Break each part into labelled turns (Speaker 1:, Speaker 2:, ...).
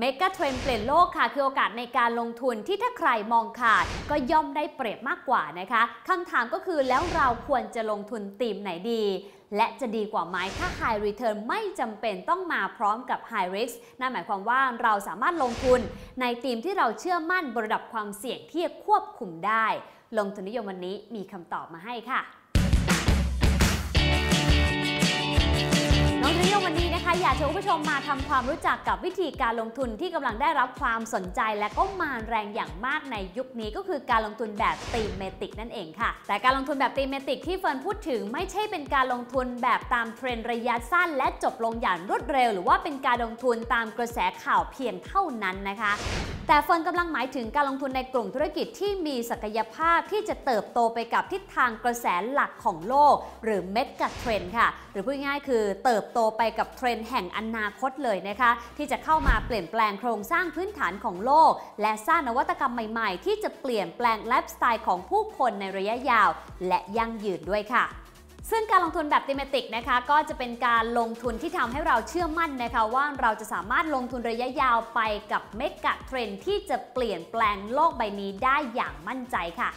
Speaker 1: เมกะเทรนเปลี่ยนโลกค่ะ คือโอกาสในการลงทุนที่ถ้าใครมองขาดก็ย่อมได้เปรียบมากกว่านะคะคำถามก็คือแล้วเราควรจะลงทุนตีมไหนดี และจะดีกว่าไหมถ้า High Return ไม่จำเป็นต้องมาพร้อมกับ High Risk นั่นหมายความว่าเราสามารถลงทุนในทีมที่เราเชื่อมั่นบระดับความเสี่ยงที่ควบคุมได้ ลงทุนนิยมวันนี้มีคำตอบมาให้ค่ะลงทุนนิยมวันนี้นะคะ อยากชวนผู้ชมมาทำความรู้จักกับวิธีการลงทุนที่กำลังได้รับความสนใจ และก็มาแรงอย่างมากในยุคนี้ก็คือการลงทุนแบบ thematic นั่นเองค่ะ แต่การลงทุนแบบ thematic ที่เฟิร์นพูดถึงไม่ใช่เป็นการลงทุนแบบตามเทรนด์ระยะสั้น และจบลงอย่างรวดเร็ว หรือว่าเป็นการลงทุนตามกระแสข่าวเพียงเท่านั้นนะคะแต่เฟิร์นกำลังหมายถึงการลงทุนในกลุ่มธุรกิจที่มีศักยภาพที่จะเติบโตไปกับทิศทางกระแสหลักของโลก หรือเมกะเทรนด์ค่ะ หรือพูดง่ายๆคือเติบโตไปกับเทรนด์แห่งอนาคตเลยนะคะ ที่จะเข้ามาเปลี่ยนแปลงโครงสร้างพื้นฐานของโลก และสร้างนวัตกรรมใหม่ ๆ ที่จะเปลี่ยนแปลงไลฟ์สไตล์ของผู้คนในระยะยาว และยั่งยืนด้วยค่ะ ซึ่งการลงทุนแบบ thematic นะคะก็จะเป็นการลงทุนที่ทำให้เราเชื่อมั่นนะคะว่าเราจะสามารถลงทุนระยะยาวไปกับเมกะเทรนด์ที่จะเปลี่ยนแปลงโลกใบนี้ได้อย่างมั่นใจค่ะ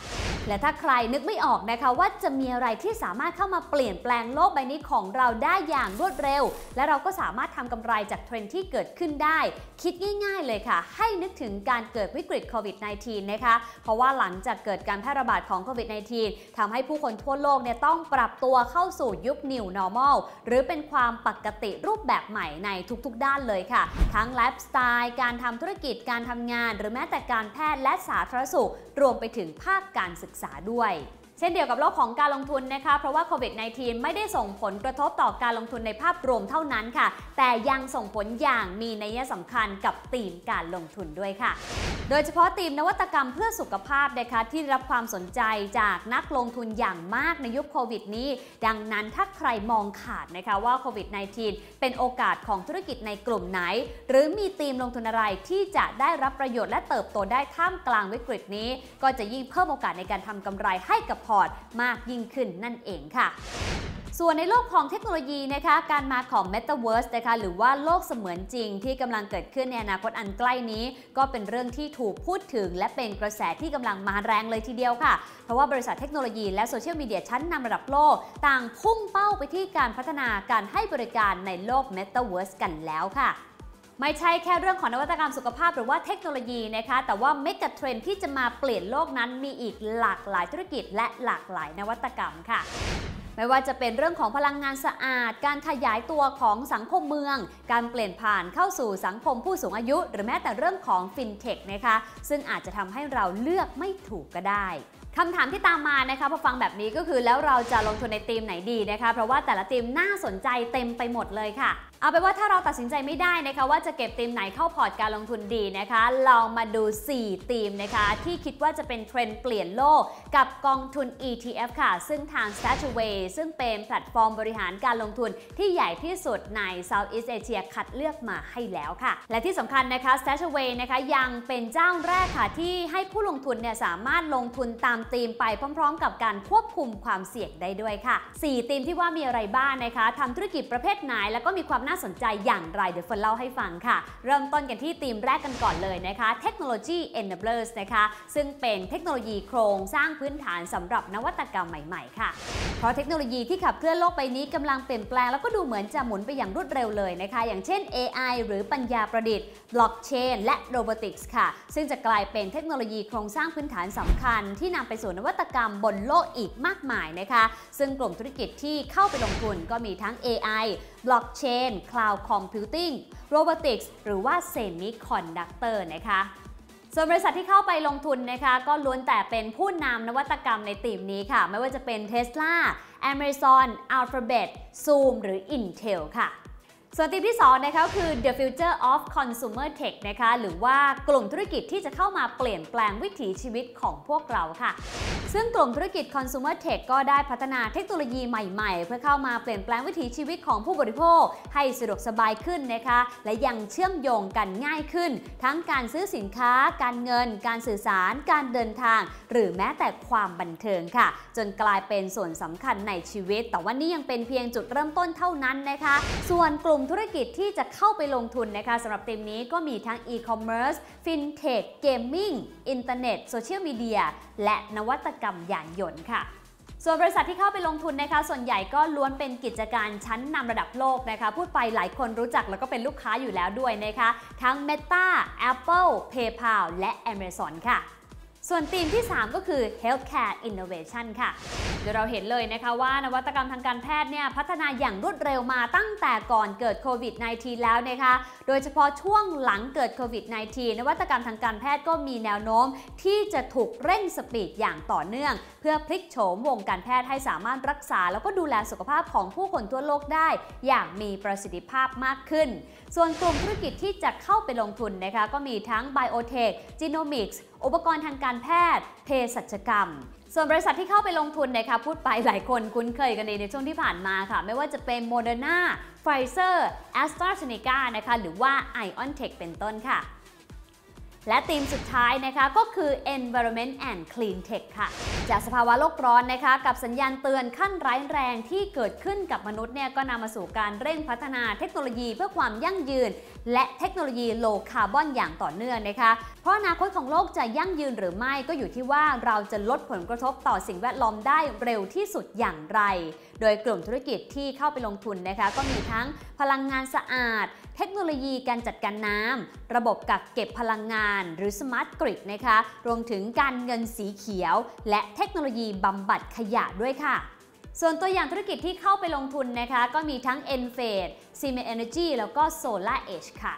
Speaker 1: และถ้าใครนึกไม่ออกนะคะว่าจะมีอะไรที่สามารถเข้ามาเปลี่ยนแปลงโลกใบนี้ของเราได้อย่างรวดเร็ว และเราก็สามารถทำกำไรจากเทรนที่เกิดขึ้นได้ คิดง่าย ๆ เลยค่ะ ให้นึกถึงการเกิดวิกฤตโควิด -19 นะคะเพราะว่าหลังจากเกิดการแพร่ระบาดของโควิด -19 ทำให้ผู้คนทั่วโลกเนี่ยต้องปรับตัวเข้าสู่ยุค New Normal หรือเป็นความปกติรูปแบบใหม่ในทุกๆ ด้านเลยค่ะ ทั้งไลฟ์สไตล์การทำธุรกิจการทำงาน หรือแม้แต่การแพทย์และสาธารณสุข รวมไปถึงภาคการศึกษาด้วย เช่นเดียวกับโลกของการลงทุนนะคะ เพราะว่าโควิด -19 ไม่ได้ส่งผลกระทบต่อการลงทุนในภาพรวมเท่านั้นค่ะ แต่ยังส่งผลอย่างมีนัยสำคัญกับธีมการลงทุนด้วยค่ะ โดยเฉพาะธีมนวัตกรรมเพื่อสุขภาพนะคะที่รับความสนใจจากนักลงทุนอย่างมากในยุคโควิดนี้ ดังนั้นถ้าใครมองขาดนะคะว่าโควิด -19 เป็นโอกาสของธุรกิจในกลุ่มไหน หรือมีธีมลงทุนอะไรที่จะได้รับประโยชน์และเติบโตได้ท่ามกลางวิกฤตนี้ ก็จะยิ่งเพิ่มโอกาสในการทำกำไรให้กับพอร์ตมากยิ่งขึ้นนั่นเองค่ะส่วนในโลกของเทคโนโลยีนะคะ การมาของ Metaverse นะคะ หรือว่าโลกเสมือนจริงที่กำลังเกิดขึ้นในอนาคตอันใกล้นี้ ก็เป็นเรื่องที่ถูกพูดถึง และเป็นกระแสที่กำลังมาแรงเลยทีเดียวค่ะ เพราะว่าบริษัทเทคโนโลยีและโซเชียลมีเดียชั้นนำระดับโลก ต่างพุ่งเป้าไปที่การพัฒนาการให้บริการในโลก Metaverse กันแล้วค่ะ ไม่ใช่แค่เรื่องของนวัตกรรมสุขภาพหรือว่าเทคโนโลยีนะคะ แต่ว่าเมกะเทรนที่จะมาเปลี่ยนโลกนั้นมีอีกหลากหลายธุรกิจ และหลากหลายนวัตกรรมค่ะไม่ว่าจะเป็นเรื่องของพลังงานสะอาด การขยายตัวของสังคมเมือง การเปลี่ยนผ่านเข้าสู่สังคมผู้สูงอายุ หรือแม้แต่เรื่องของฟินเทคนะคะ ซึ่งอาจจะทำให้เราเลือกไม่ถูกก็ได้คำถามที่ตามมานะคะพอฟังแบบนี้ก็คือแล้วเราจะลงทุนในทีมไหนดีนะคะ เพราะว่าแต่ละทีมน่าสนใจเต็มไปหมดเลยค่ะ เอาเป็นว่าถ้าเราตัดสินใจไม่ได้นะคะ ว่าจะเก็บธีมไหนเข้าพอร์ตการลงทุนดีนะคะ ลองมาดู4ธีมนะคะ ที่คิดว่าจะเป็นเทรนด์เปลี่ยนโลกกับกองทุน ETF ค่ะ ซึ่งทาง Stataway ซึ่งเป็นแพลตฟอร์มบริหารการลงทุนที่ใหญ่ที่สุดใน Southeast Asia คัดเลือกมาให้แล้วค่ะ และที่สำคัญนะคะ Stataway นะคะยังเป็นเจ้าแรกค่ะที่ให้ผู้ลงทุนเนี่ยสามารถลงทุนตามธีมไปพร้อม ๆ กับการควบคุมความเสี่ยงได้ด้วยค่ะ 4 ธีมที่ว่ามีอะไรบ้างนะคะทำธุรกิจประเภทไหนแล้วก็มีความน่าสนใจอย่างไรเดี๋ยวเฟิร์นเล่าให้ฟังค่ะ เริ่มต้นกันที่ธีมแรกกันก่อนเลยนะคะ Technology Enablers นะคะซึ่งเป็นเทคโนโลยีโครงสร้างพื้นฐานสำหรับนวัตกรรมใหม่ๆ ค่ะ เพราะเทคโนโลยีที่ขับเคลื่อนโลกใบนี้กำลังเปลี่ยนแปลงแล้วก็ดูเหมือนจะหมุนไปอย่างรวดเร็วเลยนะคะ อย่างเช่น AI หรือปัญญาประดิษฐ์ Blockchain และ Robotics ค่ะ ซึ่งจะกลายเป็นเทคโนโลยีโครงสร้างพื้นฐานสำคัญ ที่นำไปสู่นวัตกรรมบนโลกอีกมากมายนะคะ ซึ่งกลุ่มธุรกิจที่เข้าไปลงทุนก็มีทั้ง AI บล็อกเชน cloud computing robotics หรือว่าเซมิคอนดักเตอร์นะคะส่วนบริษัทที่เข้าไปลงทุนนะคะก็ล้วนแต่เป็นผู้นำนวัตกรรมในธีมนี้ค่ะ ไม่ว่าจะเป็น Tesla, Amazon, Alphabet, Zoom หรือ Intel ค่ะ ส่วนธีมที่2นะคะคือ the future of consumer tech นะคะหรือว่ากลุ่มธุรกิจที่จะเข้ามาเปลี่ยนแปลงวิถีชีวิตของพวกเราค่ะ ซึ่งกลุ่มธุรกิจ consumer tech ก็ได้พัฒนาเทคโนโลยีใหม่ๆ เพื่อเข้ามาเปลี่ยนแปลงวิถีชีวิตของผู้บริโภค ให้สะดวกสบายขึ้นนะคะ และยังเชื่อมโยงกันง่ายขึ้น ทั้งการซื้อสินค้า การเงิน การสื่อสาร การเดินทาง หรือแม้แต่ความบันเทิงค่ะ จนกลายเป็นส่วนสำคัญในชีวิต แต่ว่านี่ยังเป็นเพียงจุดเริ่มต้นเท่านั้นนะคะ ส่วนกลุ่มธุรกิจที่จะเข้าไปลงทุนนะคะสำหรับทีมนี้ก็มีทั้ง e-commerce fintech gaming อินเทอร์เน็ต โซเชียลมีเดีย และนวัตกรรมยานยนต์ค่ะส่วนบริษัทที่เข้าไปลงทุนนะคะ ส่วนใหญ่ก็ล้วนเป็นกิจการชั้นนำระดับโลกนะคะ พูดไปหลายคนรู้จักแล้วก็เป็นลูกค้าอยู่แล้วด้วยนะคะ ทั้ง Meta Apple PayPal และ Amazon ค่ะ ส่วนธีมที่ 3 ก็คือ Healthcare Innovation ค่ะโดยเราเห็นเลยนะคะว่านวัตกรรมทางการแพทย์เนี่ยพัฒนาอย่างรวดเร็วมาตั้งแต่ก่อนเกิดโควิด -19 แล้วนะคะ โดยเฉพาะช่วงหลังเกิดโควิด -19 นวัตกรรมทางการแพทย์ก็มีแนวโน้ม ที่จะถูกเร่งสปีดอย่างต่อเนื่อง เพื่อพลิกโฉมวงการแพทย์ให้สามารถรักษา แล้วก็ดูแลสุขภาพของผู้คนทั่วโลกได้ อย่างมีประสิทธิภาพมากขึ้น ส่วนกลุ่มธุรกิจที่จะเข้าไปลงทุนนะคะก็มีทั้ง Biotech Genomics อุปกรณ์ทางการแพทย์ เภสัชกรรม ส่วนบริษัทที่เข้าไปลงทุนนะคะพูดไปหลายคนคุ้นเคยกันดีในช่วงที่ผ่านมาค่ะ ไม่ว่าจะเป็น Moderna Pfizer AstraZeneca นะคะหรือว่า IonTech เป็นต้นค่ะ และธีมสุดท้ายนะคะก็คือ Environment and Clean Tech ค่ะ จากสภาวะโลกร้อนนะคะกับสัญญาณเตือนขั้นร้ายแรงที่เกิดขึ้นกับมนุษย์เนี่ยก็นำมาสู่การเร่งพัฒนาเทคโนโลยีเพื่อความยั่งยืน และเทคโนโลยีโลคาร์บอนอย่างต่อเนื่องนะคะ เพราะอนาคตของโลกจะยั่งยืนหรือไม่ก็อยู่ที่ว่าเราจะลดผลกระทบต่อสิ่งแวดล้อมได้เร็วที่สุดอย่างไร โดยกลุ่มธุรกิจที่เข้าไปลงทุนนะคะก็มีทั้งพลังงานสะอาด เทคโนโลยีการจัดการน้ำระบบกักเก็บพลังงานหรือ smart grid นะคะ รวมถึงการเงินสีเขียว และเทคโนโลยีบำบัดขยะด้วยค่ะส่วนตัวอย่างธุรกิจที่เข้าไปลงทุนนะคะ ก็มีทั้ง e n f a d s i m e n Energy แล้วก็ SolarEdge ค่ะ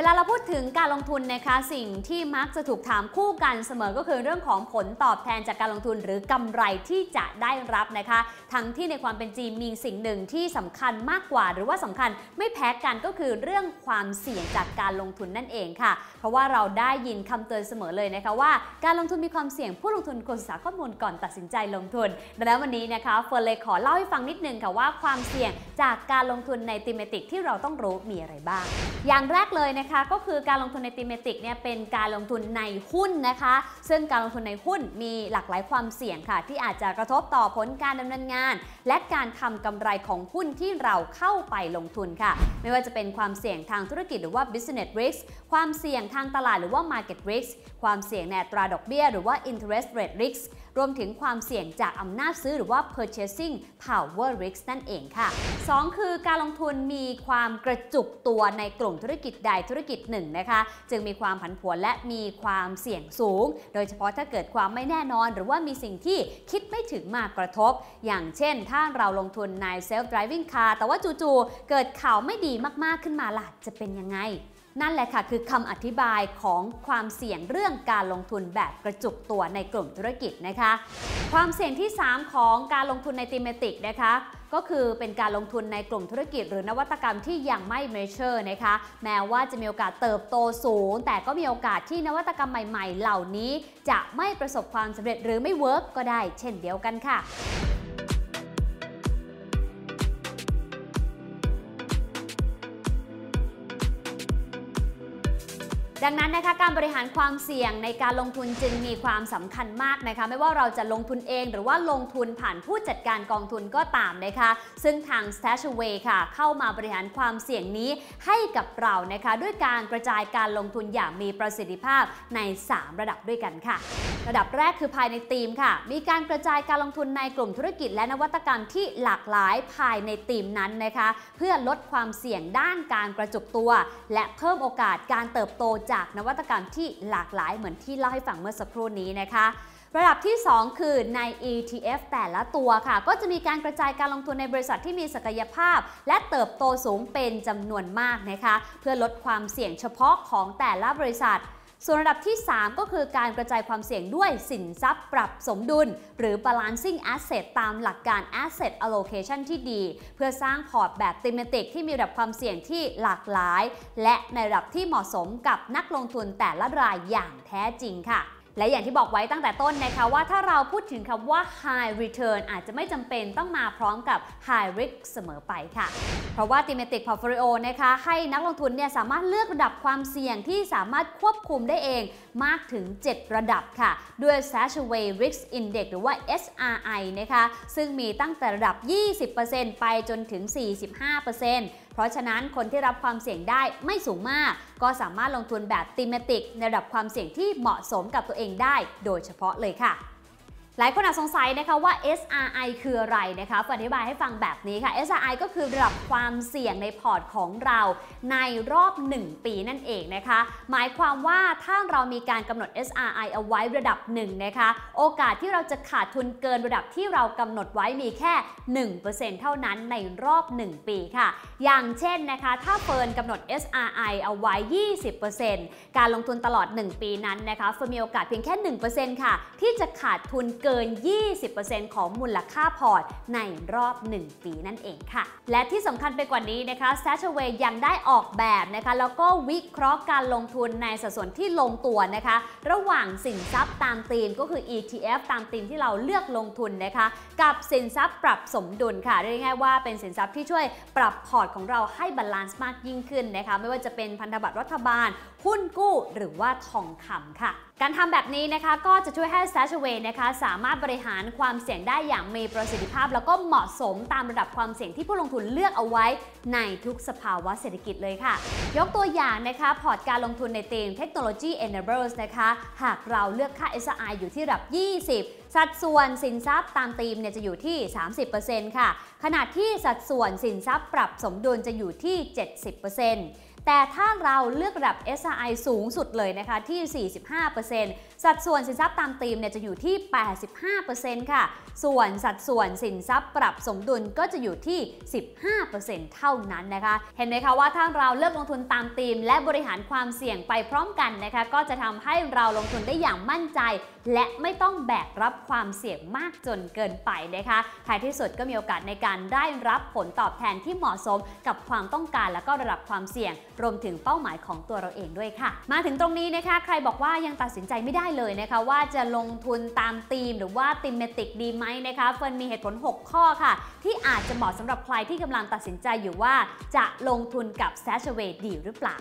Speaker 1: วลาเราพูดถึงการลงทุนนะคะสิ่งที่มักจะถูกถามคู่กันเสมอก็คือเรื่องของผลตอบแทนจากการลงทุนหรือกำไรที่จะได้รับนะคะ ทั้งที่ในความเป็นจริงมีสิ่งหนึ่งที่สำคัญมากกว่า หรือว่าสำคัญไม่แพ้กันก็คือเรื่องความเสี่ยงจากการลงทุนนั่นเองค่ะ เพราะว่าเราได้ยินคำเตือนเสมอเลยนะคะว่า การลงทุนมีความเสี่ยงผู้ลงทุนควรศึกษาข้อมูลก่อนตัดสินใจลงทุนดังนั้นวันนี้นะคะเฟิร์นเลยขอเล่าให้ฟังนิดนึงค่ะว่าความเสี่ยงจากการลงทุนในติเมติกที่เราต้องรู้มีอะไรบ้าง อย่างแรกเลยนะคะก็คือการลงทุนในติเมติกเนี่ยเป็นการลงทุนในหุ้นนะคะ ซึ่งการลงทุนในหุ้นมีหลากหลายความเสี่ยงค่ะ ที่อาจจะกระทบต่อผลการดำเนินงาน และการทำกำไรของหุ้นที่เราเข้าไปลงทุนค่ะ ไม่ว่าจะเป็นความเสี่ยงทางธุรกิจหรือว่า business risk ความเสี่ยงทางตลาดหรือว่า market risk ความเสี่ยงในตราดอกเบี้ยหรือว่า interest rate risk รวมถึงความเสี่ยงจากอำนาจซื้อหรือว่า purchasing power risk นั่นเองค่ะ 2 คือการลงทุนมีความกระจุกตัวในกลุ่มธุรกิจใดธุรกิจหนึ่งนะคะ จึงมีความผันผวนและมีความเสี่ยงสูง โดยเฉพาะถ้าเกิดความไม่แน่นอน หรือว่ามีสิ่งที่คิดไม่ถึงมากระทบ อย่างเช่น ถ้าเราลงทุนใน self driving car แต่ว่าจู่ๆเกิดข่าวไม่ดีมากๆขึ้นมาล่ะจะเป็นยังไง นั่นแหละค่ะคือคำอธิบายของความเสี่ยงเรื่องการลงทุนแบบกระจุกตัวในกลุ่มธุรกิจนะคะ ความเสี่ยงที่ 3 ของการลงทุนใน thematic นะคะก็คือเป็นการลงทุนในกลุ่มธุรกิจ หรือนวัตกรรมที่ยังไม่ mature นะคะ แม้ว่าจะมีโอกาสเติบโตสูง แต่ก็มีโอกาสที่นวัตกรรมใหม่ ๆ เหล่านี้ จะไม่ประสบความสำเร็จหรือไม่ work ก็ได้เช่นเดียวกันค่ะ ดังนั้นนะคะการบริหารความเสี่ยงในการลงทุนจึงมีความสำคัญมากนะคะ ไม่ว่าเราจะลงทุนเองหรือว่าลงทุนผ่านผู้จัดการกองทุนก็ตามนะคะ ซึ่งทาง Stashaway ค่ะ เข้ามาบริหารความเสี่ยงนี้ให้กับเรานะคะ ด้วยการกระจายการลงทุนอย่างมีประสิทธิภาพใน 3 ระดับด้วยกันค่ะ ระดับแรกคือภายในทีมค่ะ มีการกระจายการลงทุนในกลุ่มธุรกิจและนวัตกรรมที่หลากหลายภายในทีมนั้นนะคะ เพื่อลดความเสี่ยงด้านการกระจุกตัว และเพิ่มโอกาสการเติบโตจากนวัตกรรมที่หลากหลายเหมือนที่เล่าให้ฟังเมื่อสักครู่นี้นะคะระดับที่ 2 คือใน ETF แต่ละตัวค่ะ ก็จะมีการกระจายการลงทุนในบริษัทที่มีศักยภาพ และเติบโตสูงเป็นจำนวนมากนะคะ เพื่อลดความเสี่ยงเฉพาะของแต่ละบริษัท ส่วนระดับที่ 3 ก็คือการกระจายความเสี่ยงด้วยสินทรัพย์ปรับสมดุล หรือ balancing asset ตามหลักการ asset allocation ที่ดี เพื่อสร้างพอร์ตแบบ thematic ที่มีระดับความเสี่ยงที่หลากหลาย และในระดับที่เหมาะสมกับนักลงทุนแต่ละรายอย่างแท้จริงค่ะ และอย่างที่บอกไว้ตั้งแต่ต้นนะคะว่าถ้าเราพูดถึงคำว่า high return อาจจะไม่จำเป็นต้องมาพร้อมกับ high risk เสมอไปค่ะ เพราะว่า thematic portfolio นะคะให้นักลงทุนเนี่ยสามารถเลือกระดับความเสี่ยงที่สามารถควบคุมได้เอง มากถึง 7 ระดับค่ะ ด้วย Sashaway Risk Index หรือว่า SRI นะคะ ซึ่งมีตั้งแต่ระดับ 20%ไปจนถึง 45%เพราะฉะนั้นคนที่รับความเสี่ยงได้ไม่สูงมาก ก็สามารถลงทุนแบบ thematic ในระดับความเสี่ยงที่เหมาะสมกับตัวเองได้โดยเฉพาะเลยค่ะ หลายคนอาจสงสัยนะคะว่า SRI คืออะไรนะคะอธิบายให้ฟังแบบนี้ค่ะ SRI ก็คือระดับความเสี่ยงในพอร์ตของเราในรอบ 1 ปีนั่นเองนะคะ หมายความว่าถ้าเรามีการกำหนด SRI เอาไว้ระดับ1นะคะโอกาสที่เราจะขาดทุนเกินระดับที่เรากำหนดไว้มีแค่ 1%เท่านั้นในรอบ 1 ปีค่ะ อย่างเช่นนะคะถ้าเฟิร์นกำหนด SRI เอาไว้ 20%การลงทุนตลอด 1 ปีนั้นนะคะเฟิร์นมีโอกาสเพียงแค่ 1%ค่ะที่จะขาดทุนเกินกิน 20%ของมูลค่าพอร์ตในรอบ 1 ปีนั่นเองค่ะ และที่สำคัญไปกว่านี้นะคะ s a t h a w a y ยังได้ออกแบบนะคะ แล้วก็วิเคราะห์การลงทุนในสัดส่วนที่ลงตัวนะคะ ระหว่างสินทรัพย์ตามธีมก็คือ ETF ตามธีมที่เราเลือกลงทุนนะคะ กับสินทรัพย์ปรับสมดุลค่ะเรียกง่ายว่าเป็นสินทรัพย์ที่ช่วยปรับพอร์ตของเราให้ balance มากยิ่งขึ้นนะคะ ไม่ว่าจะเป็นพันธบัตรรัฐบาลหุ้นกู้หรือว่าทองคำค่ะ การทำแบบนี้นะคะก็จะช่วยให้ s a t c h a y นะคะสามารถบริหารความเสี่ยงได้อย่างมีประสิทธิภาพ แล้วก็เหมาะสมตามระดับความเสี่ยงที่ผู้ลงทุนเลือกเอาไว้ในทุกสภาวะเศรษฐกิจเลยค่ะ ยกตัวอย่างนะคะพอร์ตการลงทุนในธีม Technology Enablers นะคะหากเราเลือกค่า SRI อยู่ที่ระดับ 20 สัดส่วนสินทรัพย์ตามธีมเนี่ยจะอยู่ที่ 30%ค่ะ ขณะที่สัดส่วนสินทรัพย์ปรับสมดุลจะอยู่ที่ 70% แต่ถ้าเราเลือกระดับ SRI สูงสุดเลยนะคะที่ 45% สัดส่วนสินทรัพย์ตามธีมเนี่ยจะอยู่ที่ 85%ค่ะ ส่วนสัดส่วนสินทรัพย์ปรับสมดุลก็จะอยู่ที่ 15%เท่านั้นนะคะ เห็นไหมคะว่าถ้าเราเลือกลงทุนตามธีม และบริหารความเสี่ยงไปพร้อมกันนะคะ ก็จะทำให้เราลงทุนได้อย่างมั่นใจ และไม่ต้องแบกรับความเสี่ยงมากจนเกินไปนะคะท้ายที่สุดก็มีโอกาสในการได้รับผลตอบแทนที่เหมาะสมกับความต้องการและก็ระดับความเสี่ยง รวมถึงเป้าหมายของตัวเราเองด้วยค่ะ มาถึงตรงนี้นะคะ ใครบอกว่ายังตัดสินใจไม่ได้เลยนะคะว่าจะลงทุนตามธีม หรือว่าธีมเมติกดีไหมนะคะเฟิร์นมีเหตุผล 6 ข้อค่ะ ที่อาจจะเหมาะสำหรับใครที่กำลังตัดสินใจอยู่ว่าจะลงทุนกับ s a t c h a w a y ดีหรือเปล่า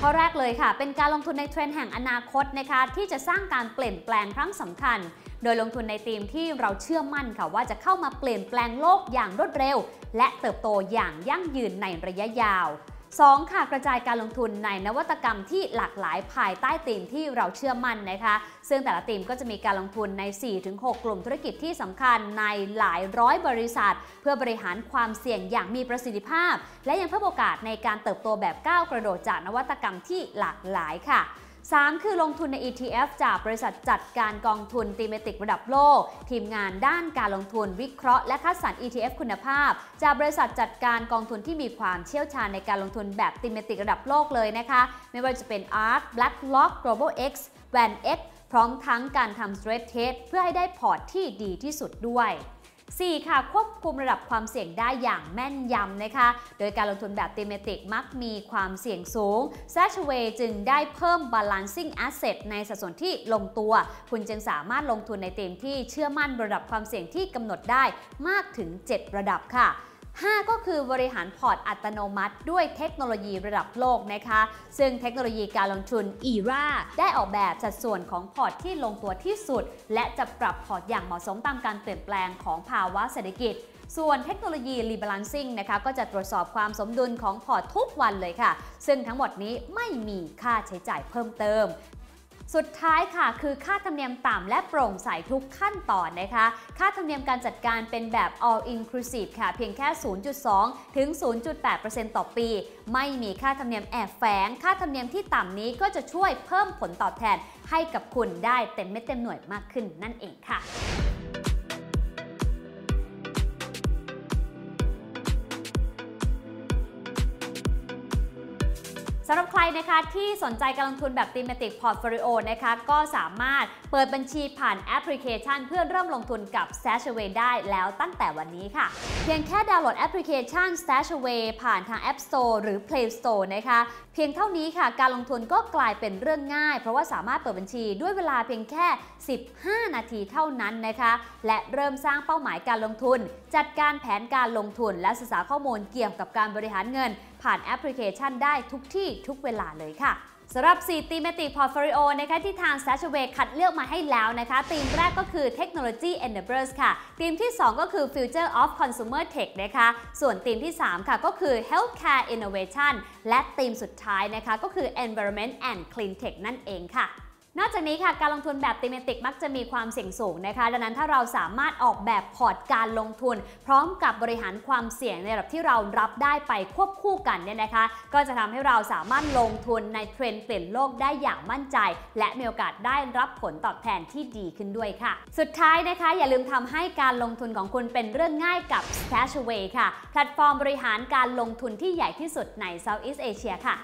Speaker 1: ข้อแรกเลยค่ะ เป็นการลงทุนในเทรนด์แห่งอนาคตนะคะที่จะสร้างการเปลี่ยนแปลงครั้งสำคัญ โดยลงทุนในธีมที่เราเชื่อมั่นค่ะว่าจะเข้ามาเปลี่ยนแปลงโลกอย่างรวดเร็ว และเติบโตอย่างยั่งยืนในระยะยาว 2. ค่ะกระจายการลงทุนในนวัตกรรมที่หลากหลายภายใต้ธีมที่เราเชื่อมั่นนะคะ ซึ่งแต่ละธีมก็จะมีการลงทุนใน 4-6 กลุ่มธุรกิจที่สำคัญในหลายร้อยบริษัท เพื่อบริหารความเสี่ยงอย่างมีประสิทธิภาพ และยังเพิ่มโอกาสในการเติบโตแบบก้าวกระโดดจากนวัตกรรมที่หลากหลายค่ะ 3. คือลงทุนใน ETF จากบริษัทจัดการกองทุน thematic ระดับโลก ทีมงานด้านการลงทุนวิเคราะห์และคัดสรร ETF คุณภาพ จากบริษัทจัดการกองทุนที่มีความเชี่ยวชาญในการลงทุนแบบ thematic ระดับโลกเลยนะคะ ไม่ว่าจะเป็น ARK BlackRock Global X VanEck พร้อมทั้งการทำ stress test เพื่อให้ได้พอร์ตที่ดีที่สุดด้วย 4. ค่ะ ควบคุมระดับความเสี่ยงได้อย่างแม่นยำนะคะ โดยการลงทุนแบบ thematic มักมีความเสี่ยงสูง s a t c h a w a y จึงได้เพิ่ม balancing asset ในสัดส่วนที่ลงตัว คุณจึงสามารถลงทุนในธีมที่เชื่อมั่นระดับความเสี่ยงที่กำหนดได้มากถึง 7 ระดับค่ะ 5 ก็คือบริหารพอร์ตอัตโนมัติด้วยเทคโนโลยีระดับโลกนะคะ ซึ่งเทคโนโลยีการลงทุน ERAA ได้ออกแบบสัดส่วนของพอร์ตที่ลงตัวที่สุด และจะปรับพอร์ตอย่างเหมาะสมตามการเปลี่ยนแปลงของภาวะเศรษฐกิจส่วนเทคโนโลยี Rebalancing นะคะก็จะตรวจสอบความสมดุลของพอร์ตทุกวันเลยค่ะ ซึ่งทั้งหมดนี้ไม่มีค่าใช้จ่ายเพิ่มเติม สุดท้ายค่ะคือค่าธรรมเนียมต่ำและโปร่งใสทุกขั้นตอนนะคะ ค่าธรรมเนียมการจัดการเป็นแบบ all inclusive ค่ะ เพียงแค่ 0.2 ถึง 0.8%ต่อปี ไม่มีค่าธรรมเนียมแอบแฝง ค่าธรรมเนียมที่ต่ำนี้ก็จะช่วยเพิ่มผลตอบแทนให้กับคุณได้เต็มเม็ดเต็มหน่วยมากขึ้นนั่นเองค่ะำหรับใครนะคะที่สนใจการลงทุนแบบ thematic portfolio นะคะก็สามารถเปิดบัญชีผ่านแอปพลิเคชัน เพื่อเริ่มลงทุนกับ Stashaway ได้แล้วตั้งแต่วันนี้ค่ะ เพียงแค่ดาวน์โหลดแอปพลิเคชัน Stashaway ผ่านทาง App Store หรือ Play Store นะคะ เพียงเท่านี้ค่ะ การลงทุนก็กลายเป็นเรื่องง่าย เพราะว่าสามารถเปิดบัญชีด้วยเวลาเพียงแค่ 15 นาทีเท่านั้นนะคะ และเริ่มสร้างเป้าหมายการลงทุน จัดการแผนการลงทุนและศึกษาข้อมูลเกี่ยวกับการบริหารเงิน ผ่านแอปพลิเคชันได้ทุกที่ทุกเวลาเลยค่ะสำหรับ4 thematic portfolio นะคะที่ทาง s t a s h a y คัดเลือกมาให้แล้วนะคะธีมแรกก็คือ technology enablers ค่ะธีมที่ 2 ก็คือ future of consumer tech นะคะส่วนธีมที่ 3 ค่ะก็คือ healthcare innovation และธีมสุดท้ายนะคะก็คือ environment and clean tech นั่นเองค่ะ นอกจากนี้ค่ะการลงทุนแบบติเมติกมักจะมีความเสี่ยงสูงนะคะ ดังนั้นถ้าเราสามารถออกแบบพอร์ตการลงทุน พร้อมกับบริหารความเสี่ยงในระดับที่เรารับได้ไปควบคู่กันเนี่ยนะคะ ก็จะทำให้เราสามารถลงทุนในเทรนด์เปลี่ยนโลกได้อย่างมั่นใจ และมีโอกาสได้รับผลตอบแทนที่ดีขึ้นด้วยค่ะ สุดท้ายนะคะ อย่าลืมทำให้การลงทุนของคุณเป็นเรื่องง่ายกับ Stashaway ค่ะแพลตฟอร์มบริหารการลงทุนที่ใหญ่ที่สุดใน Southeast Asia ค่ะ